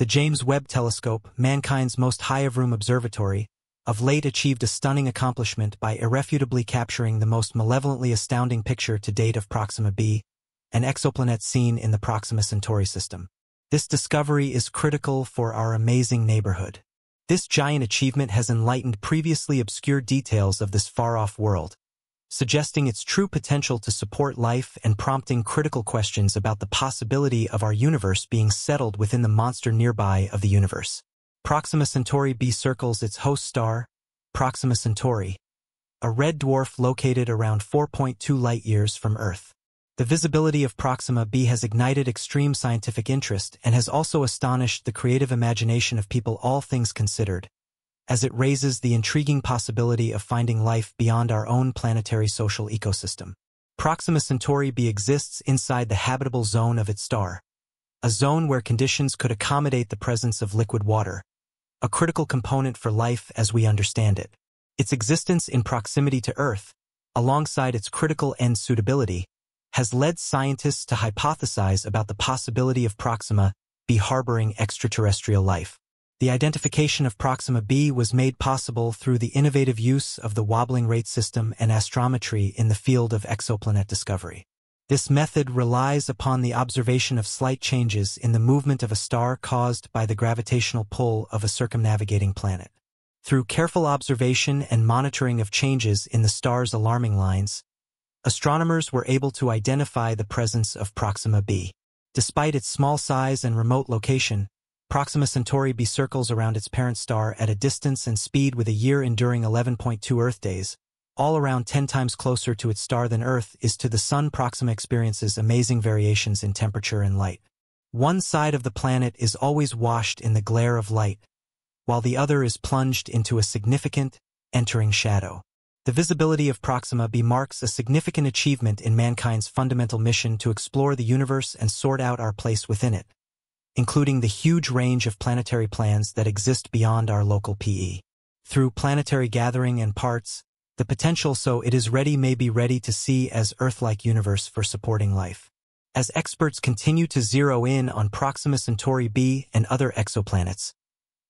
The James Webb Telescope, mankind's most high-of-room observatory, of late achieved a stunning accomplishment by irrefutably capturing the most malevolently astounding picture to date of Proxima b, an exoplanet seen in the Proxima Centauri system. This discovery is critical for our amazing neighborhood. This giant achievement has enlightened previously obscure details of this far-off world, suggesting its true potential to support life and prompting critical questions about the possibility of our universe being settled within the monster nearby of the universe. Proxima Centauri b circles its host star, Proxima Centauri, a red dwarf located around 4.2 light-years from Earth. The visibility of Proxima b has ignited extreme scientific interest and has also astonished the creative imagination of people all things considered, as it raises the intriguing possibility of finding life beyond our own planetary social ecosystem. Proxima Centauri b exists inside the habitable zone of its star, a zone where conditions could accommodate the presence of liquid water, a critical component for life as we understand it. Its existence in proximity to Earth, alongside its critical end suitability, has led scientists to hypothesize about the possibility of Proxima b harboring extraterrestrial life. The identification of Proxima b was made possible through the innovative use of the wobbling rate system and astrometry in the field of exoplanet discovery. This method relies upon the observation of slight changes in the movement of a star caused by the gravitational pull of a circumnavigating planet. Through careful observation and monitoring of changes in the star's alarming lines, astronomers were able to identify the presence of Proxima b. Despite its small size and remote location, Proxima Centauri b circles around its parent star at a distance and speed with a year enduring 11.2 Earth days, all around 10 times closer to its star than Earth is to the Sun Proxima experiences amazing variations in temperature and light. One side of the planet is always washed in the glare of light, while the other is plunged into a significant, entering shadow. The visibility of Proxima b marks a significant achievement in mankind's fundamental mission to explore the universe and sort out our place within it, including the huge range of planetary plans that exist beyond our local PE. Through planetary gathering and parts, the potential so it is ready may be ready to see as Earth-like universe for supporting life. As experts continue to zero in on Proxima Centauri b and other exoplanets,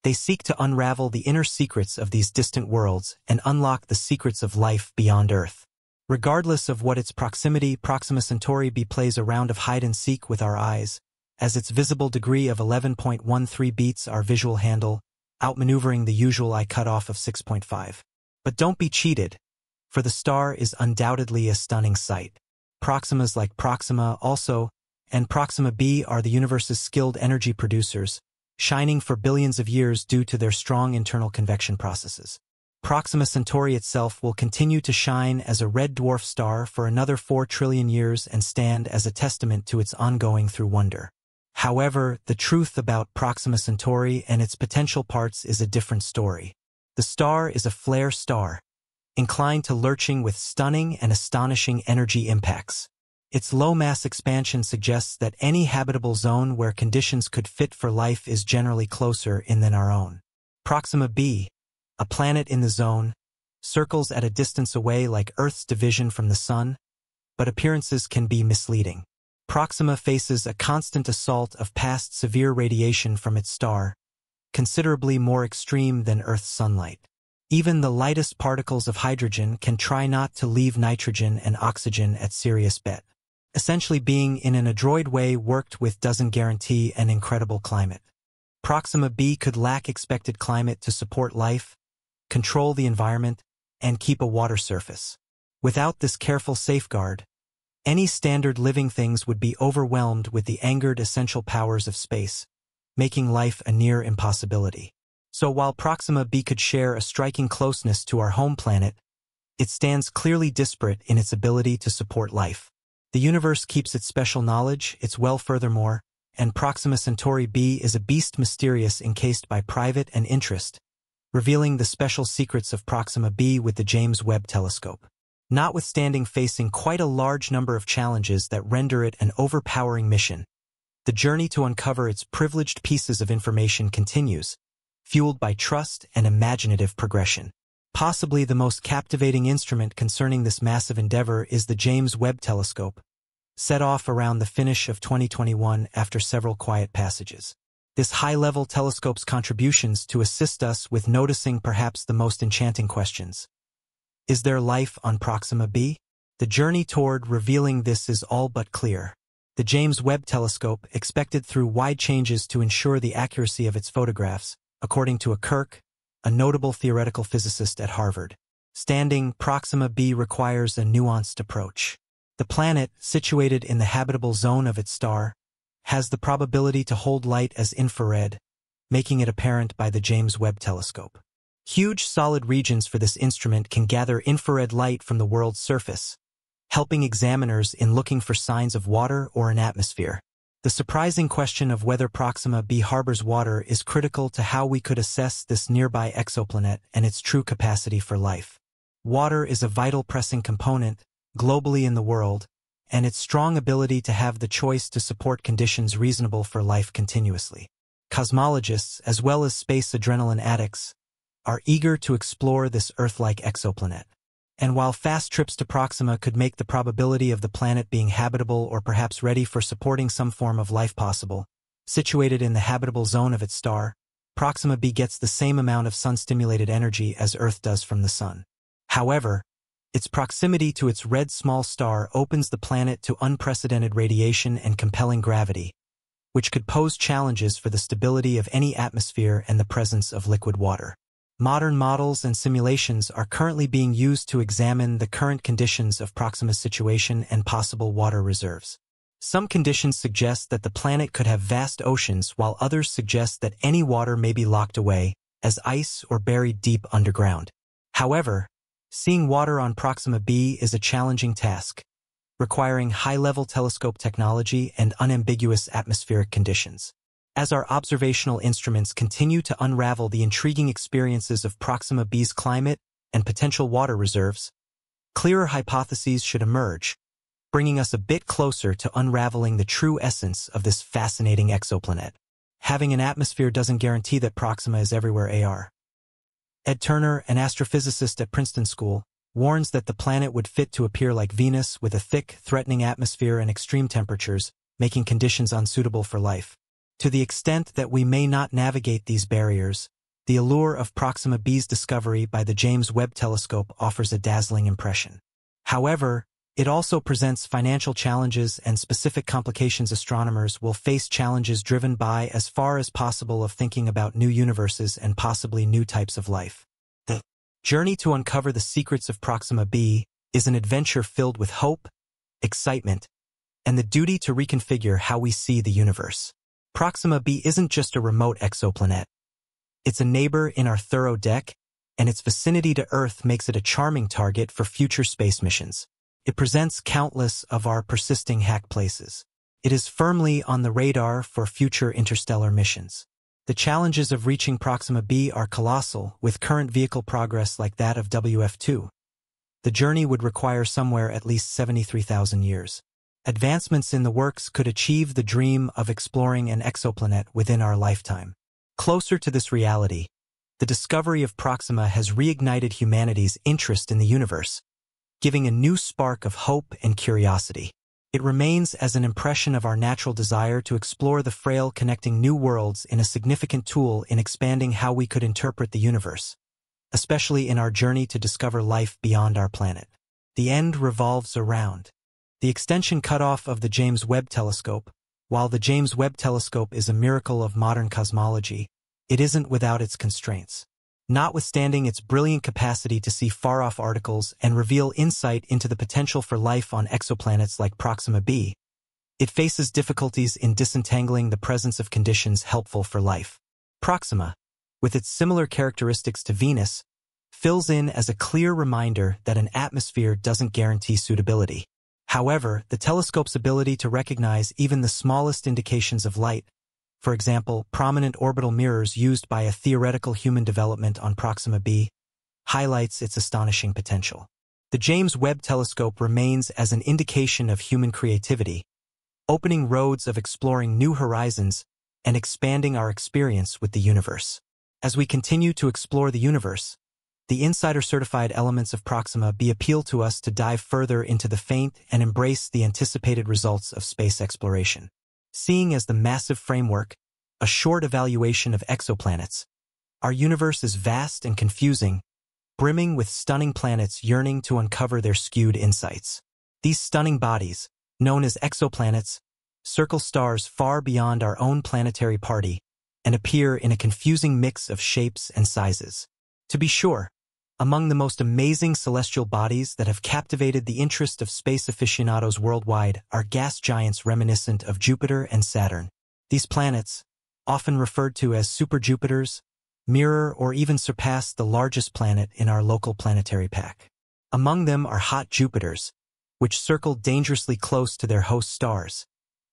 they seek to unravel the inner secrets of these distant worlds and unlock the secrets of life beyond Earth. Regardless of what its proximity, Proxima Centauri b plays a round of hide-and-seek with our eyes, as its visible degree of 11.13 beats our visual handle, outmaneuvering the usual eye cutoff of 6.5. But don't be cheated, for the star is undoubtedly a stunning sight. Proximas like Proxima also, and Proxima b are the universe's skilled energy producers, shining for billions of years due to their strong internal convection processes. Proxima Centauri itself will continue to shine as a red dwarf star for another 4 trillion years and stand as a testament to its ongoing through wonder. However, the truth about Proxima Centauri and its potential parts is a different story. The star is a flare star, inclined to lurching with stunning and astonishing energy impacts. Its low mass expansion suggests that any habitable zone where conditions could fit for life is generally closer in than our own. Proxima b, a planet in the zone, circles at a distance away like Earth's division from the Sun, but appearances can be misleading. Proxima faces a constant assault of past severe radiation from its star, considerably more extreme than Earth's sunlight. Even the lightest particles of hydrogen can try not to leave nitrogen and oxygen at serious bet essentially being in an adroit way worked with doesn't guarantee an incredible climate. Proxima b could lack expected climate to support life, control the environment, and keep a water surface. Without this careful safeguard, any standard living things would be overwhelmed with the angered essential powers of space, making life a near impossibility. So while Proxima b could share a striking closeness to our home planet, it stands clearly disparate in its ability to support life. The universe keeps its special knowledge, its well furthermore, and Proxima Centauri b is a beast mysterious encased by private and interest, revealing the special secrets of Proxima b with the James Webb Telescope. Notwithstanding facing quite a large number of challenges that render it an overpowering mission, the journey to uncover its privileged pieces of information continues, fueled by trust and imaginative progression. Possibly the most captivating instrument concerning this massive endeavor is the James Webb Telescope, set off around the finish of 2021 after several quiet passages. this high-level telescope's contributions to assist us with noticing perhaps the most enchanting questions. Is there life on Proxima b? The journey toward revealing this is all but clear. The James Webb Telescope expected through wide changes to ensure the accuracy of its photographs, according to a Kirk, a notable theoretical physicist at Harvard. Standing Proxima b requires a nuanced approach. The planet, situated in the habitable zone of its star, has the probability to hold light as infrared, making it apparent by the James Webb Telescope. Huge solid regions for this instrument can gather infrared light from the world's surface, helping examiners in looking for signs of water or an atmosphere. The surprising question of whether Proxima b harbors water is critical to how we could assess this nearby exoplanet and its true capacity for life. Water is a vital pressing component, globally in the world, and its strong ability to have the choice to support conditions reasonable for life continuously. Cosmologists, as well as space adrenaline addicts, are eager to explore this Earth-like exoplanet. And while fast trips to Proxima could make the probability of the planet being habitable or perhaps ready for supporting some form of life possible, situated in the habitable zone of its star, Proxima b gets the same amount of sun-stimulated energy as Earth does from the sun. However, its proximity to its red small star opens the planet to unprecedented radiation and compelling gravity, which could pose challenges for the stability of any atmosphere and the presence of liquid water. Modern models and simulations are currently being used to examine the current conditions of Proxima's situation and possible water reserves. Some conditions suggest that the planet could have vast oceans, while others suggest that any water may be locked away as ice or buried deep underground. However, Seeing water on Proxima b is a challenging task, requiring high-level telescope technology and unambiguous atmospheric conditions. As our observational instruments continue to unravel the intriguing experiences of Proxima b's climate and potential water reserves, clearer hypotheses should emerge, bringing us a bit closer to unraveling the true essence of this fascinating exoplanet. Having an atmosphere doesn't guarantee that Proxima is everywhere AR. Ed Turner, an astrophysicist at Princeton School, warns that the planet would fit to appear like Venus with a thick, threatening atmosphere and extreme temperatures, making conditions unsuitable for life. To the extent that we may not navigate these barriers, the allure of Proxima b's discovery by the James Webb Telescope offers a dazzling impression. However, it also presents financial challenges and specific complications astronomers will face challenges driven by as far as possible of thinking about new universes and possibly new types of life. The journey to uncover the secrets of Proxima b is an adventure filled with hope, excitement, and the duty to reconfigure how we see the universe. Proxima b isn't just a remote exoplanet. It's a neighbor in our thorough deck, and its vicinity to Earth makes it a charming target for future space missions. It presents countless of our persisting hack places. It is firmly on the radar for future interstellar missions. The challenges of reaching Proxima b are colossal, with current vehicle progress like that of WF2. The journey would require somewhere at least 73,000 years. Advancements in the works could achieve the dream of exploring an exoplanet within our lifetime. Closer to this reality, the discovery of Proxima has reignited humanity's interest in the universe, giving a new spark of hope and curiosity. It remains as an impression of our natural desire to explore the frail connecting new worlds in a significant tool in expanding how we could interpret the universe, especially in our journey to discover life beyond our planet. The end revolves around the extension cutoff of the James Webb Telescope. While the James Webb Telescope is a miracle of modern cosmology, it isn't without its constraints. Notwithstanding its brilliant capacity to see far-off articles and reveal insight into the potential for life on exoplanets like Proxima b, it faces difficulties in disentangling the presence of conditions helpful for life. Proxima, with its similar characteristics to Venus, fills in as a clear reminder that an atmosphere doesn't guarantee suitability. However, the telescope's ability to recognize even the smallest indications of light for example, prominent orbital mirrors used by a theoretical human development on Proxima b, highlights its astonishing potential. The James Webb Telescope remains as an indication of human creativity, opening roads of exploring new horizons and expanding our experience with the universe. As we continue to explore the universe, the insider-certified elements of Proxima b appeal to us to dive further into the faint and embrace the anticipated results of space exploration. Seeing as the massive framework, a short evaluation of exoplanets. Our universe is vast and confusing, brimming with stunning planets yearning to uncover their skewed insights. These stunning bodies, known as exoplanets, circle stars far beyond our own planetary party and appear in a confusing mix of shapes and sizes. To be sure, among the most amazing celestial bodies that have captivated the interest of space aficionados worldwide are gas giants reminiscent of Jupiter and Saturn. These planets, often referred to as super Jupiters, mirror or even surpass the largest planet in our local planetary pack. Among them are hot Jupiters, which circle dangerously close to their host stars,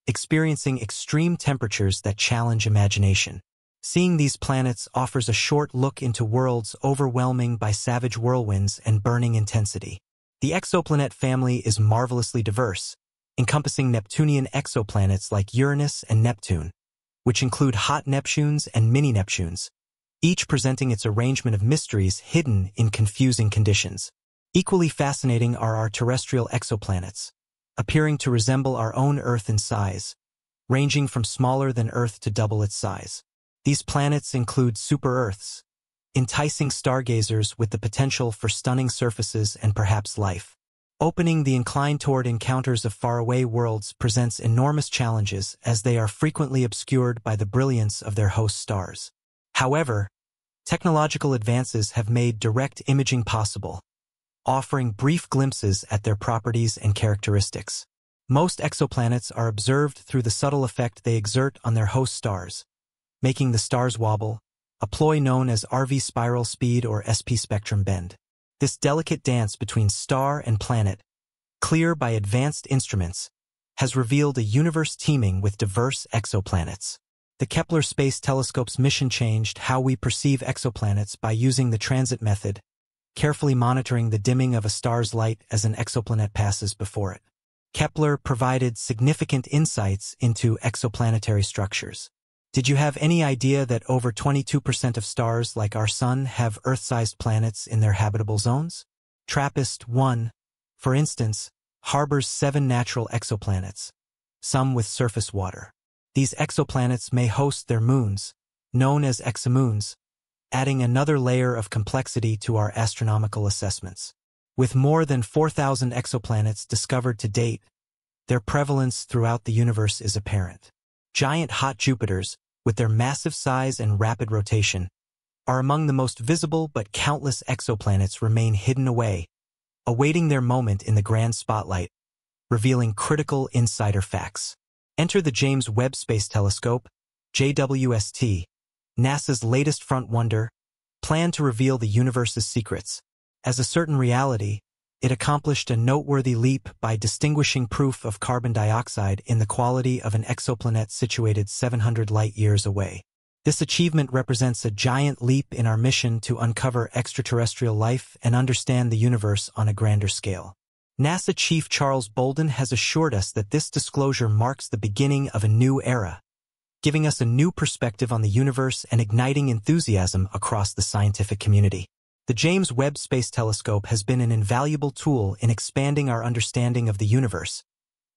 experiencing extreme temperatures that challenge imagination. Seeing these planets offers a short look into worlds overwhelming by savage whirlwinds and burning intensity. The exoplanet family is marvelously diverse, encompassing Neptunian exoplanets like Uranus and Neptune, which include hot Neptunes and mini-Neptunes, each presenting its arrangement of mysteries hidden in confusing conditions. Equally fascinating are our terrestrial exoplanets, appearing to resemble our own Earth in size, ranging from smaller than Earth to double its size. These planets include super-Earths, enticing stargazers with the potential for stunning surfaces and perhaps life. Opening the incline toward encounters of faraway worlds presents enormous challenges as they are frequently obscured by the brilliance of their host stars. However, technological advances have made direct imaging possible, offering brief glimpses at their properties and characteristics. Most exoplanets are observed through the subtle effect they exert on their host stars, making the stars wobble, a ploy known as RV spiral speed or SP spectrum bend. This delicate dance between star and planet, clear by advanced instruments, has revealed a universe teeming with diverse exoplanets. The Kepler Space Telescope's mission changed how we perceive exoplanets by using the transit method, carefully monitoring the dimming of a star's light as an exoplanet passes before it. Kepler provided significant insights into exoplanetary structures. Did you have any idea that over 22% of stars like our Sun have Earth-sized planets in their habitable zones? TRAPPIST-1, for instance, harbors seven natural exoplanets, some with surface water. These exoplanets may host their moons, known as exomoons, adding another layer of complexity to our astronomical assessments. With more than 4,000 exoplanets discovered to date, their prevalence throughout the universe is apparent. Giant hot Jupiters, with their massive size and rapid rotation, are among the most visible but countless exoplanets remain hidden away, awaiting their moment in the grand spotlight, revealing critical insider facts. Enter the James Webb Space Telescope, JWST, NASA's latest front wonder, planned to reveal the universe's secrets. As a certain reality, it accomplished a noteworthy leap by distinguishing proof of carbon dioxide in the quality of an exoplanet situated 700 light-years away. This achievement represents a giant leap in our mission to uncover extraterrestrial life and understand the universe on a grander scale. NASA Chief Charles Bolden has assured us that this disclosure marks the beginning of a new era, giving us a new perspective on the universe and igniting enthusiasm across the scientific community. The James Webb Space Telescope has been an invaluable tool in expanding our understanding of the universe,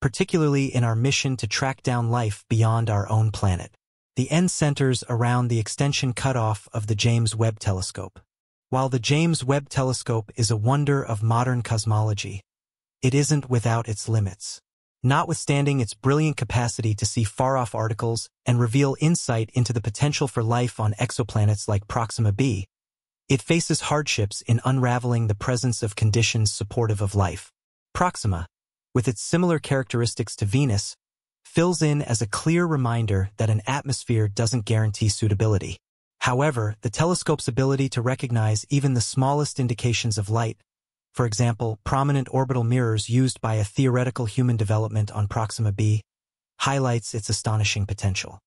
particularly in our mission to track down life beyond our own planet. The end centers around the extension cutoff of the James Webb Telescope. While the James Webb Telescope is a wonder of modern cosmology, it isn't without its limits. Notwithstanding its brilliant capacity to see far-off articles and reveal insight into the potential for life on exoplanets like Proxima b, it faces hardships in unraveling the presence of conditions supportive of life. Proxima, with its similar characteristics to Venus, fills in as a clear reminder that an atmosphere doesn't guarantee suitability. However, the telescope's ability to recognize even the smallest indications of light for example, prominent orbital mirrors used by a theoretical human development on Proxima b, highlights its astonishing potential.